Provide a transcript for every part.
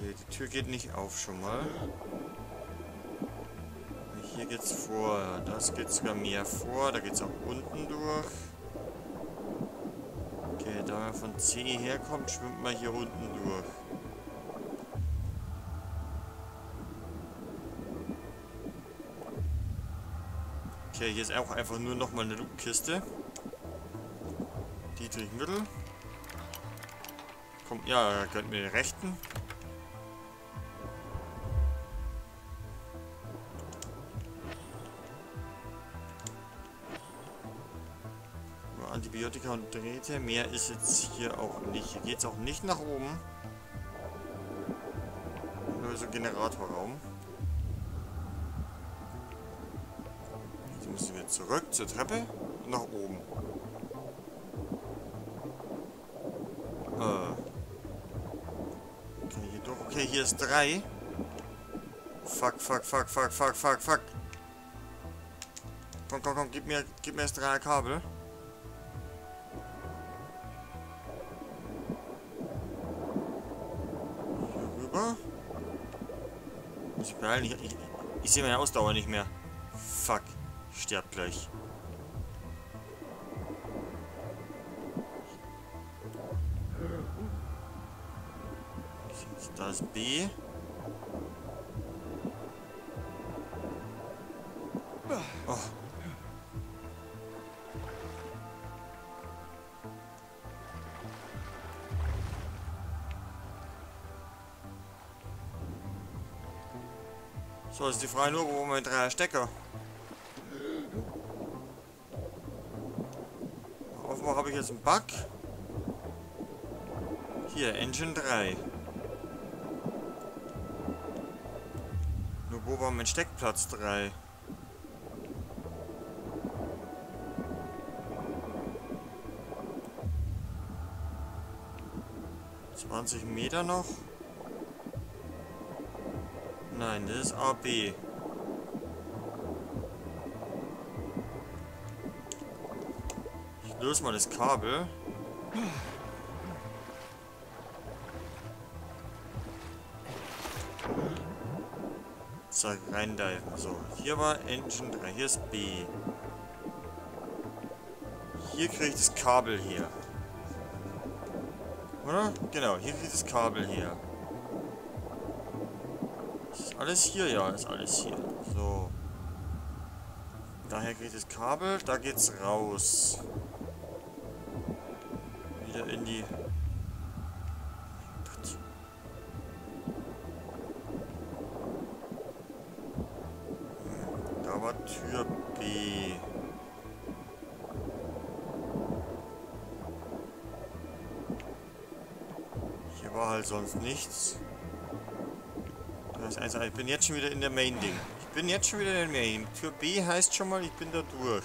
Okay, die Tür geht nicht auf schon mal. Hier geht's vor. Das geht sogar mehr vor. Da geht's auch unten durch. Okay, da man von C herkommt, schwimmt man hier unten durch. Okay, hier ist auch einfach nur nochmal eine Kiste. Dietrich Mittel. Kommt, ja, gönnt mir den rechten. Antibiotika und Drähte. Mehr ist jetzt hier auch nicht. Hier geht es auch nicht nach oben. Nur so Generatorraum. Jetzt müssen wir zurück zur Treppe und nach oben. Äh. Okay, hier durch. Okay, hier ist drei. Fuck, fuck, fuck, fuck, fuck, fuck, fuck. Komm, komm, komm, gib mir, gib mir das Kabel. Beeilen. Ich, ich, ich sehe meine Ausdauer nicht mehr. Fuck. Sterb gleich. Da ist B. ist die Frage nur, wo mein Dreier Stecker? Offenbar habe ich jetzt einen Bug. Hier, Engine 3. Nur wo war mein Steckplatz 3? Zwanzig Meter noch? Nein, das ist AB. Ich löse mal das Kabel. Zack, reindiven. So, hier war Engine 3. Hier ist B. Hier kriege ich das Kabel hier. Oder? Genau, hier kriege ich das Kabel hier. Alles hier? Ja, ist alles hier. So. Daher geht das Kabel, da geht's raus. Wieder in die... Hm, da war Tür B. Hier war halt sonst nichts. Also ich bin jetzt schon wieder in der Main-Ding. Ich bin jetzt schon wieder in der Main. Tür B heißt schon mal, ich bin da durch.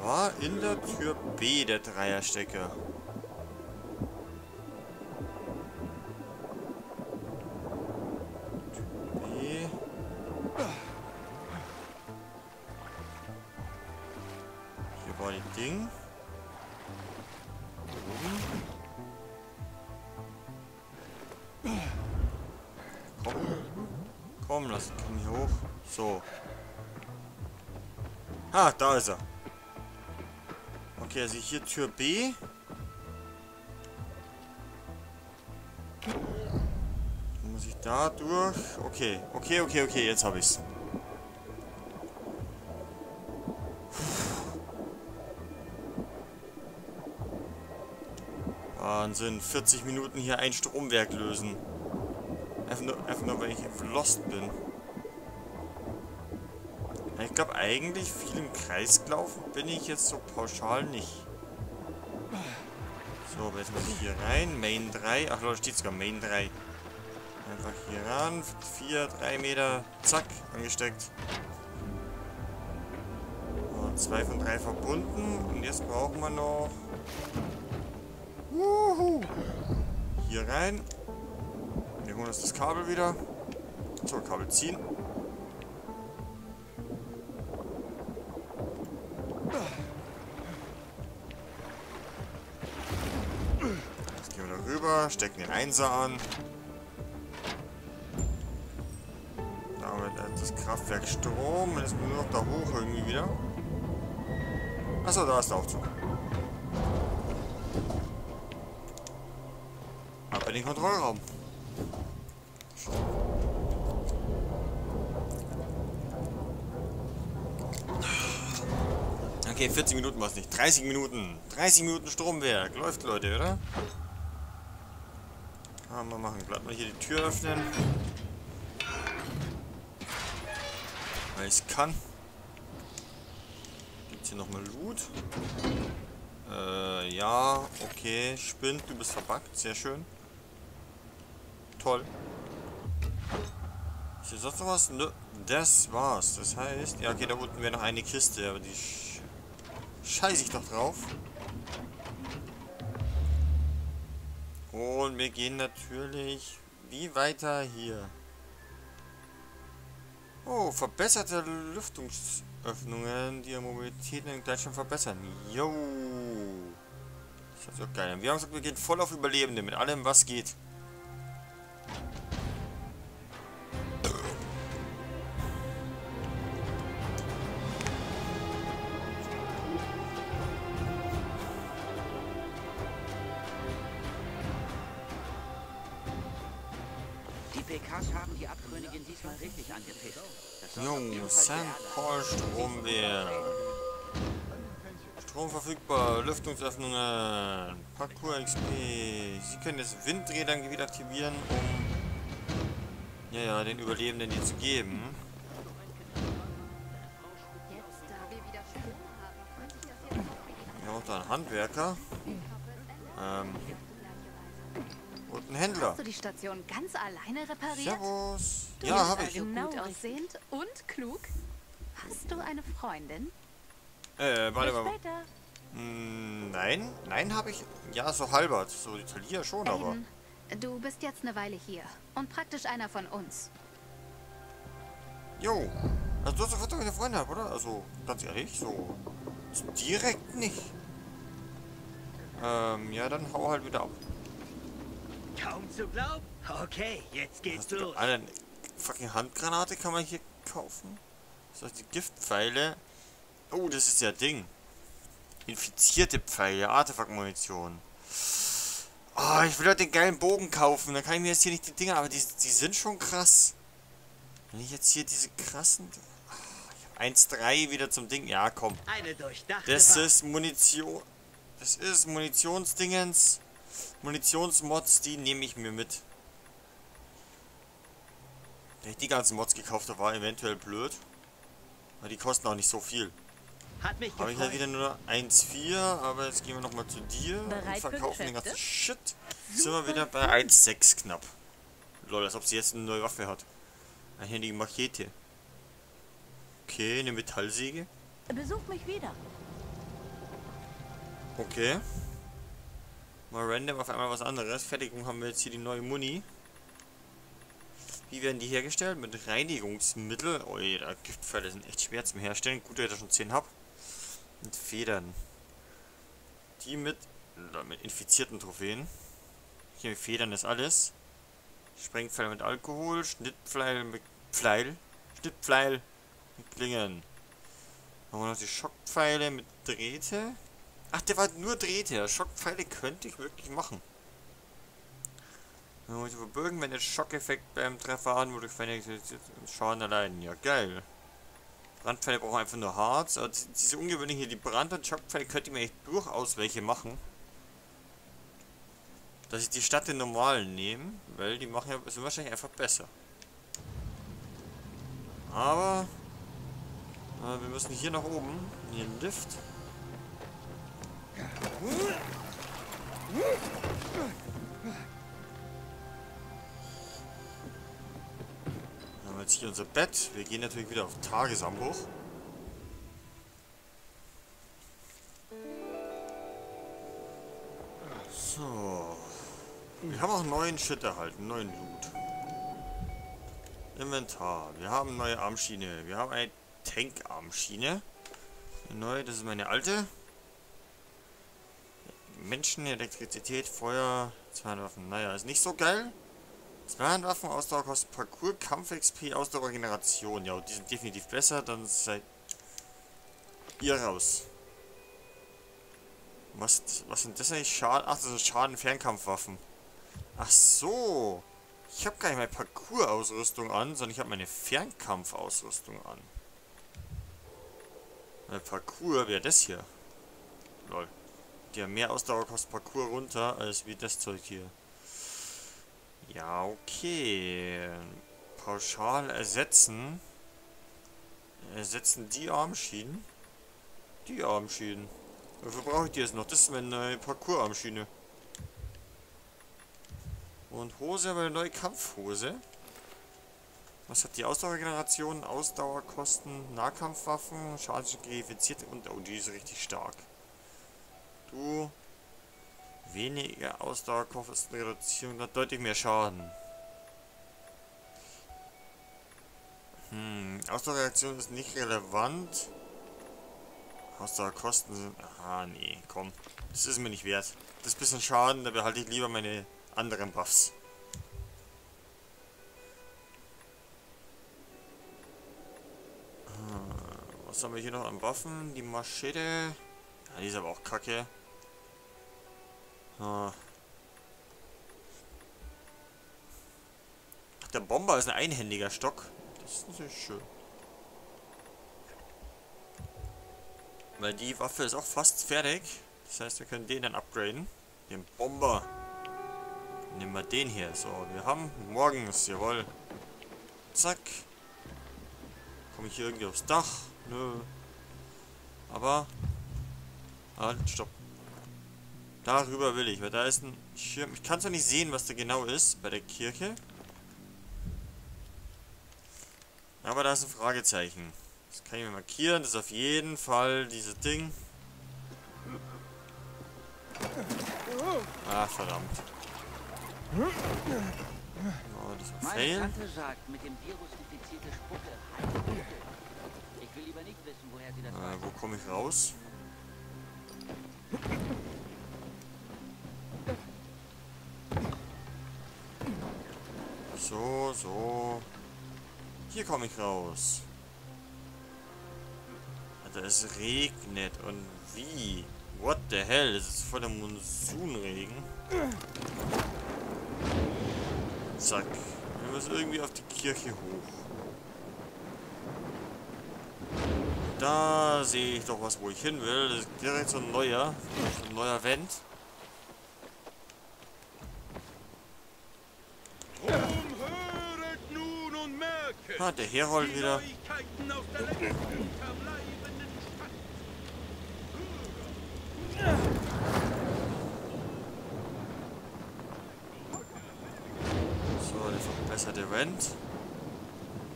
War in der Tür B der Dreierstecker. Ah, da ist er. Okay, also hier Tür B. Dann muss ich da durch. Okay, okay, okay, okay, jetzt habe ich's. Wahnsinn, 40 Minuten hier ein Stromwerk lösen. Einfach nur, einfach nur weil ich lost bin. Ich glaube eigentlich viel im Kreis gelaufen bin ich jetzt so pauschal nicht. So, aber jetzt muss ich hier rein. Main 3. Ach Leute, steht sogar Main 3. Einfach hier ran. 4, 3 Meter. Zack, angesteckt. Und 2 von 3 verbunden. Und jetzt brauchen wir noch... Wuhu. Hier rein. Wir holen uns das Kabel wieder. So, Kabel ziehen. Jetzt gehen wir da rüber, stecken den Einser an. Damit hat das Kraftwerk Strom. Jetzt müssen wir noch da hoch irgendwie wieder. Achso, da ist der Aufzug. Ab in den Kontrollraum. Okay, 40 Minuten war es nicht. 30 Minuten. 30 Minuten Stromwerk. Läuft, Leute, oder? Kann wir machen. Glatt mal hier die Tür öffnen. Weil ich kann. Gibt's hier nochmal Loot? Äh, ja, okay. Spind, du bist verbuggt. Sehr schön. Toll. Ist hier sonst noch was? Nö, das war's. Das heißt, ja, okay, da unten wäre noch eine Kiste, aber die scheiße ich doch drauf. Und wir gehen natürlich wie weiter hier. Oh, verbesserte Lüftungsöffnungen, die Mobilität in Deutschland verbessern. Jo. Das ist doch geil. Wir haben gesagt, wir gehen voll auf Überlebende mit allem, was geht. St. Paul Stromwehr. Strom verfügbar, Lüftungsöffnungen, Parkour XP. Sie können das Windrädern wieder aktivieren, um ja, ja, den Überlebenden die zu geben. Wir haben auch da einen Handwerker. Ähm, und ein Händler. Hast du die Station ganz alleine repariert? Servus. Du ja, habe ich. Also gut aussehend und klug. Hast du eine Freundin? Äh, warte mal. Hm, nein, nein habe ich. Ja, so halbert. So die Talia schon, aber. Aiden, du bist jetzt eine Weile hier und praktisch einer von uns. Jo. Also du hast sofort eine Freunde ab, oder? Also, ganz ehrlich, so. so direkt nicht. Ähm, ja, dann hau halt wieder ab. Kaum zu glauben. Okay, jetzt geht's Hast los. eine fucking Handgranate kann man hier kaufen? So die Giftpfeile. Oh, das ist ja Ding. Infizierte Pfeile, Artefaktmunition. Oh, ich will halt den geilen Bogen kaufen. Dann kann ich mir jetzt hier nicht die Dinger, aber die, die sind schon krass. Wenn ich jetzt hier diese krassen... Ah, ich hab 1,3 wieder zum Ding. Ja, komm. Das ist Munition. Das ist Munitionsdingens. Munitionsmods, die nehme ich mir mit. Da ich die ganzen Mods gekauft habe, war eventuell blöd. Weil die kosten auch nicht so viel. Hat mich Habe ich halt wieder nur 1,4, aber jetzt gehen wir nochmal zu dir Bereit und verkaufen den ganzen Shit. Sind wir wieder bei 1,6 knapp. Lol, als ob sie jetzt eine neue Waffe hat. Einhändige Machete. Okay, eine Metallsäge. Besuch mich wieder. Okay. Mal random auf einmal was anderes. Fertigung haben wir jetzt hier die neue Muni. Wie werden die hergestellt? Mit Reinigungsmittel. Oh, da Giftpfeile sind echt schwer zum Herstellen. Gut, dass ich da schon 10 habe. Mit Federn. Die mit, mit infizierten Trophäen. Hier mit Federn ist alles. Sprengpfeil mit Alkohol. Schnittpfeil mit Pfeil. Schnittpfeil mit Klingen. Haben wir noch die Schockpfeile mit Drähte. Ach, der war nur Drehther. Schockpfeile könnte ich wirklich machen. Man muss verbürgen, wenn der Schockeffekt beim Treffer an wurde Schaden erleiden. Ja, geil. Brandpfeile brauchen einfach nur Harz. Aber die- diese ungewöhnlichen hier, die Brand- und Schockpfeile, könnte ich mir echt durchaus welche machen. Dass ich die statt den normalen nehme, weil die machen ja, sind wahrscheinlich einfach besser. Aber äh, wir müssen hier nach oben, in den Lift. Dann haben wir jetzt hier unser Bett. Wir gehen natürlich wieder auf Tagesanbruch. So. Wir haben auch neuen Shit erhalten, neuen Loot. Inventar. Wir haben neue Armschiene. Wir haben eine Tankarmschiene. Eine neue, das ist meine alte. Menschen, Elektrizität, Feuer, zwei. Naja, ist nicht so geil. Zwei Waffen, Ausdauer kostet Parcours, Kampf XP, Ausdauer Generation. Ja, die sind definitiv besser, dann seid ihr raus. Was, was sind das eigentlich? Schaden? Ach, das sind Schaden-Fernkampfwaffen. Ach so. Ich habe gar nicht meine Parcours-Ausrüstung an, sondern ich habe meine Fernkampf-Ausrüstung an. Mein Parcours wäre das hier. Lol. Haben mehr Ausdauer kostet Parcours runter, als wie das Zeug hier. Ja, okay. Pauschal ersetzen. Ersetzen die Armschienen. Die Armschienen. Wofür brauche ich die jetzt noch? Das ist meine Parcours-Armschiene. Und Hose, aber eine neue Kampfhose. Was hat die Ausdauergeneration? Ausdauerkosten, Nahkampfwaffen, Schadensgerifiziert und oh, die ist richtig stark. Du weniger Ausdauerkosten, Reduzierung, hat deutlich mehr Schaden. Hm, Ausdauerreaktion ist nicht relevant. Ausdauerkosten sind... Ah, nee, komm. Das ist mir nicht wert. Das bisschen Schaden, da behalte ich lieber meine anderen Buffs. Ah, was haben wir hier noch an Waffen? Die Machete. Ja, die ist aber auch kacke. Ah. Ach, der Bomber ist ein einhändiger Stock. Das ist natürlich schön. Weil die Waffe ist auch fast fertig. Das heißt, wir können den dann upgraden. Den Bomber. Nehmen wir den hier. So, wir haben morgens, jawohl. Zack. Komme ich hier irgendwie aufs Dach? Nö. Aber. Halt, stopp. Darüber will ich, weil da ist ein Schirm. Ich kann zwar nicht sehen, was da genau ist bei der Kirche. Aber da ist ein Fragezeichen. Das kann ich mir markieren. Das ist auf jeden Fall dieses Ding. Ah, verdammt. Oh, das war Meine Fail. Tante sagt, mit dem Virus infizierte Spucke heilt Tote. Ich will lieber nicht wissen, woher sie das Äh, weiß. wo komme ich raus? So, so. Hier komme ich raus. Alter, es regnet. Und wie? What the hell? Es ist voll der Monsunregen. Zack. Wir müssen irgendwie auf die Kirche hoch. Da sehe ich doch was, wo ich hin will. Das ist direkt so ein neuer. So ein neuer Vent. Merket Ah, der Herold wieder. So, der verbesserte Vent.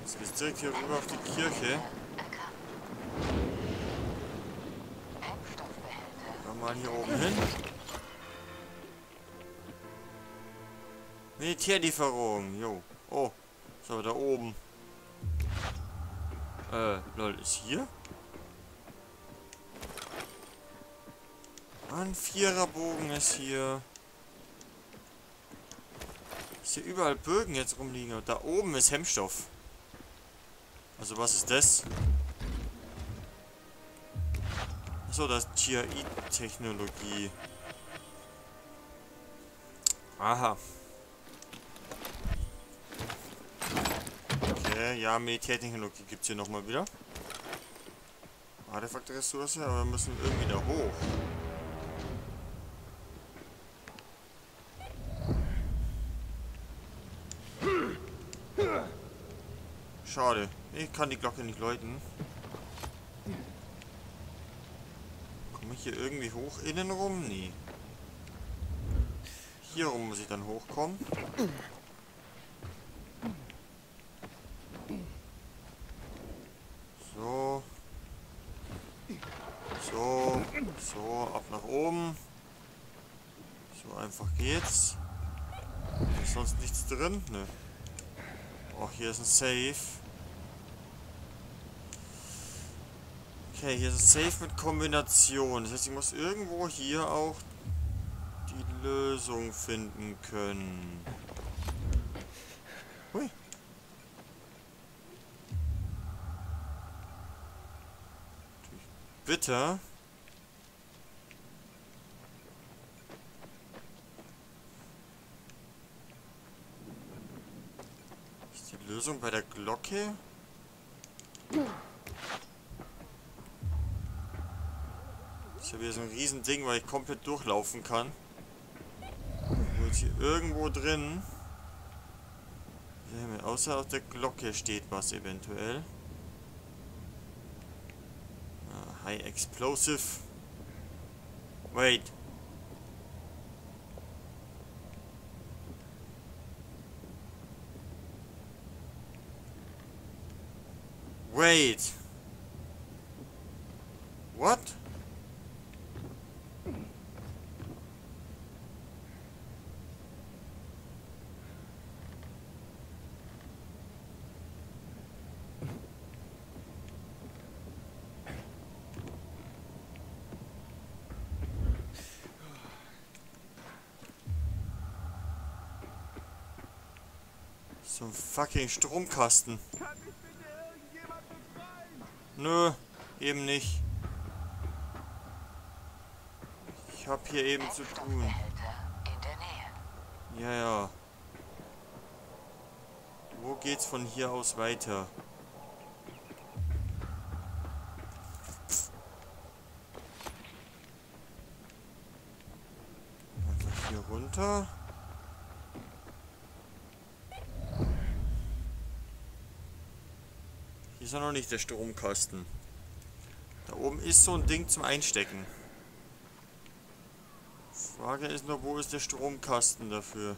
Jetzt geht's direkt hier rüber auf die Kirche. Komm mal hier oben hin. Militärlieferung, jo. Oh, so, da oben. Äh, lol, ist hier? Ein Viererbogen ist hier. Ist hier überall Bögen jetzt rumliegen und da oben ist Hemmstoff. Also was ist das? Achso, das ist GI-Technologie. Aha. Okay, ja, Militärtechnologie gibt es hier nochmal wieder. Artefakt-Ressource, aber wir müssen irgendwie da hoch. Schade. Ich kann die Glocke nicht läuten. Komme ich hier irgendwie hoch innen rum? Nee. Hier rum muss ich dann hochkommen. So. So. So, ab nach oben. So einfach geht's. Ist sonst nichts drin? Nö. Oh, hier ist ein Safe. Okay, hier ist ein Safe mit Kombination. Das heißt, ich muss irgendwo hier auch die Lösung finden können. Hui. Bitter. Ist die Lösung bei der Glocke? Ist ja wieder so ein Riesending, weil ich komplett durchlaufen kann. Wo jetzt hier irgendwo drin... Außer auf der Glocke steht was eventuell. Ah, high Explosive. Wait. Wait. What? So ein fucking Stromkasten. Nö, eben nicht. Ich hab hier eben zu tun. Ja, ja. Wo geht's von hier aus weiter? Einfach hier runter. Ist ja noch nicht der Stromkasten. Da oben ist so ein Ding zum Einstecken. Frage ist nur, wo ist der Stromkasten dafür?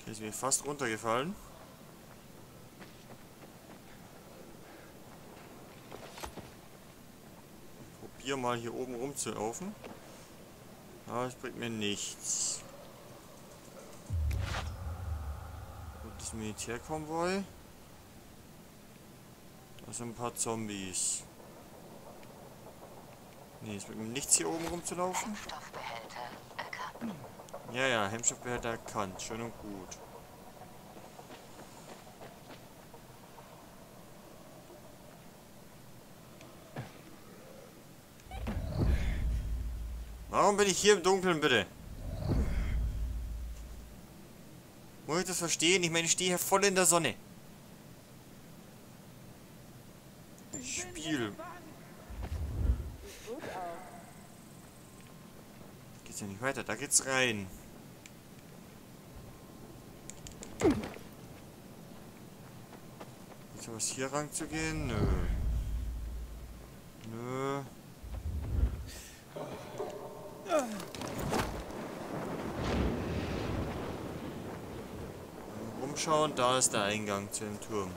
Okay, ist mir fast runtergefallen. Ich probiere mal hier oben rumzulaufen. Aber es bringt mir nichts. Gut, das Militärkonvoi. Da sind ein paar Zombies. Nee, es bringt mir nichts hier oben rumzulaufen. Stoffbehälter erkannt. Ja, ja, Hemmstoffbehälter erkannt. Schön und gut. Warum bin ich hier im Dunkeln, bitte? Muss ich das verstehen? Ich meine, ich stehe hier voll in der Sonne. Spiel. Geht's ja nicht weiter, da geht's rein. Ist was hier ranzugehen? Nö. Nö. Rumschauen, da ist der Eingang zu dem Turm.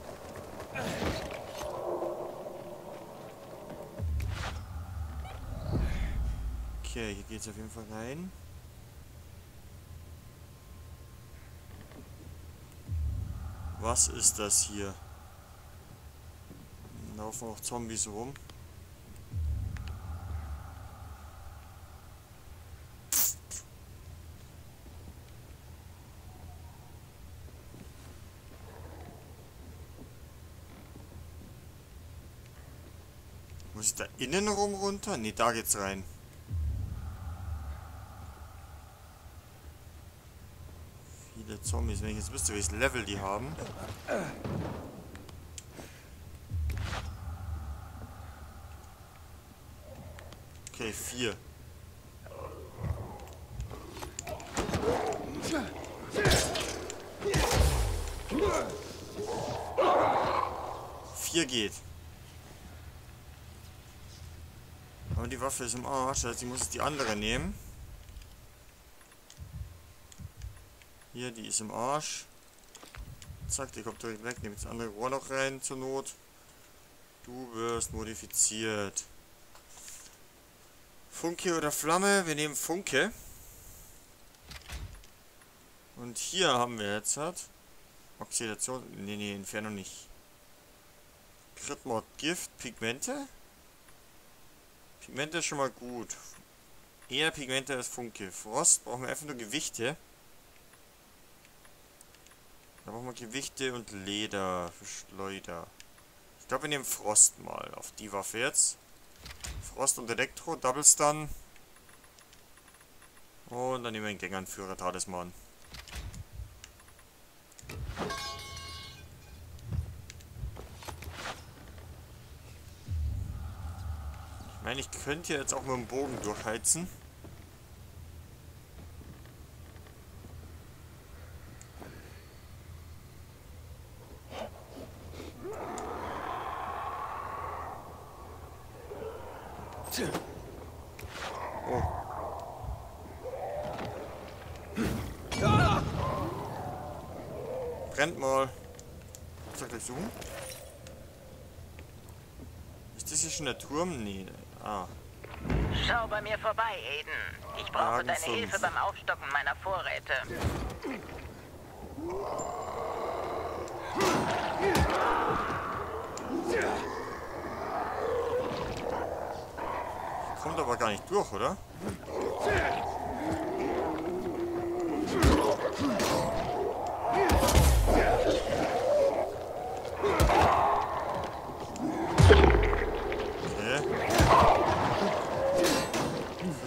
Okay, hier geht's auf jeden Fall rein. Was ist das hier? Laufen auch Zombies rum. Muss ich da innen rum runter? Ne, da geht's rein. Viele Zombies. Wenn ich jetzt wüsste, welches Level die haben. Okay, vier. Vier geht. Aber die Waffe ist im Arsch, also ich muss die andere nehmen. Hier, die ist im Arsch. Zack, die kommt direkt weg. Nehme das andere Rohr noch rein zur Not. Du wirst modifiziert. Funke oder Flamme? Wir nehmen Funke. Und hier haben wir jetzt halt Oxidation. Nee, nee, Entfernung nicht. Critmod Gift, Pigmente. Pigmente ist schon mal gut. Eher Pigmente als Funke. Frost brauchen wir einfach nur Gewichte. Da brauchen wir Gewichte und Leder für Schleuder. Ich glaube, wir nehmen Frost mal auf die Waffe jetzt. Frost und Elektro, Double Stun. Und dann nehmen wir den Gängeranführer Talisman. Ich meine, ich könnte jetzt auch mit dem Bogen durchheizen. Brennt mal. Soll ich gleich suchen? Ist das hier schon der Turm? Nee. Ah. Schau bei mir vorbei, Aiden. Ich brauche Wagen deine. Hilfe beim Aufstocken meiner Vorräte. Kommt aber gar nicht durch, oder? Okay.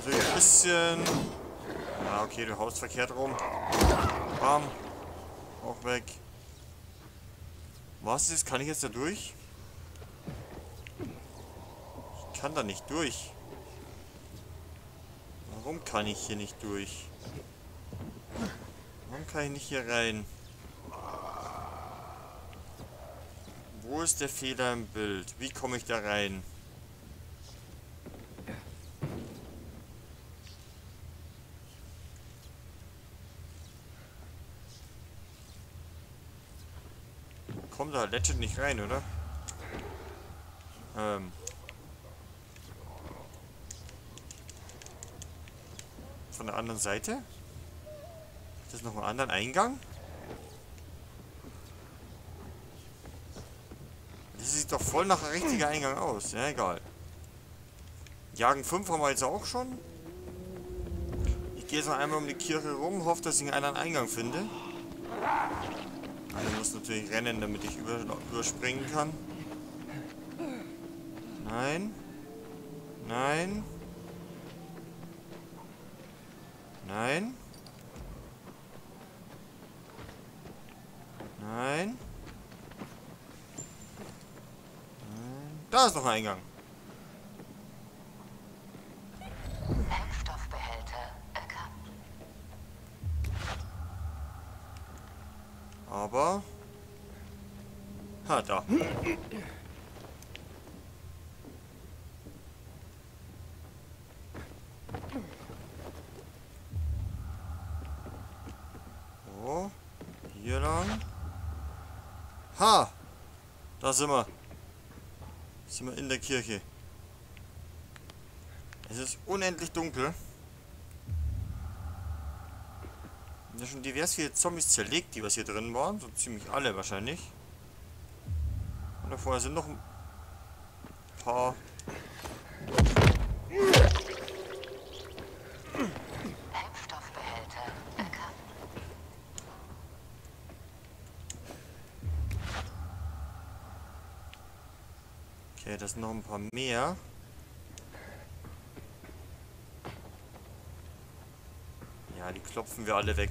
Versuche ein bisschen. Ja, okay, du haust verkehrt rum. Bam. Auch weg. Was ist? Kann ich jetzt da durch? Ich kann da nicht durch. Warum kann ich hier nicht durch? Warum kann ich nicht hier rein? Wo ist der Fehler im Bild? Wie komme ich da rein? Da legit nicht rein, oder? Ähm. Von der anderen Seite? Hat das noch einen anderen Eingang? Das sieht doch voll nach richtiger Eingang aus. Ja, egal. Jagen 5 haben wir jetzt auch schon. Ich gehe jetzt noch einmal um die Kirche rum, hoffe, dass ich einen anderen Eingang finde. Natürlich rennen, damit ich über, überspringen kann. Nein. Nein. Nein. Nein. Nein. Da ist noch ein Eingang. Aber... Ha, da. So. Hier lang. Ha! Da sind wir. Sind wir in der Kirche. Es ist unendlich dunkel. Ja, schon divers viele Zombies zerlegt, die was hier drin waren. So ziemlich alle wahrscheinlich. Und da vorne sind noch ein paar. Erkannt. Okay, das sind noch ein paar mehr. Ja, die klopfen wir alle weg.